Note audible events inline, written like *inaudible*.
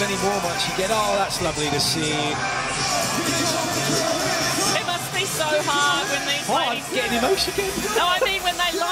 warm-ups, you get, oh, that's lovely to see. It must be so hard when these Oh, I'm getting emotional. No, I mean when they lined *laughs*